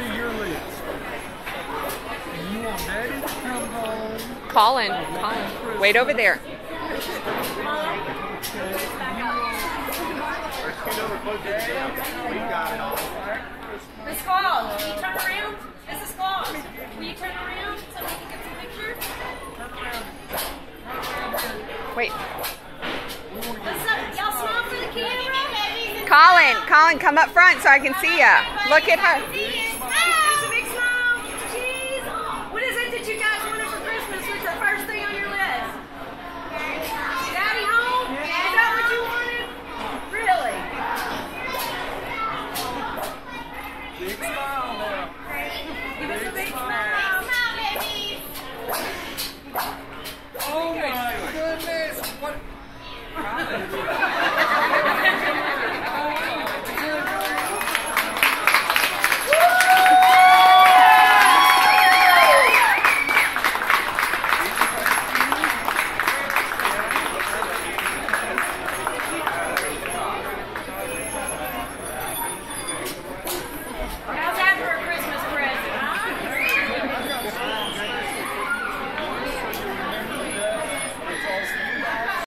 see your list. And you want daddy to come home. Colin, Colin, wait over there. Miss Claus, will you turn around? Mrs. Claus, will you turn around so we can get some pictures? Wait. What's up? Y'all smile for the camera? Colin, Colin, come up front so I can see ya. Look at her. That's a big smile. Jeez. What is it that you guys wanted for Christmas? What's the first thing on your list? Daddy home? Is that what you wanted? Really? Big smile now. Give us a big smile. Smile, baby. Oh my goodness. What?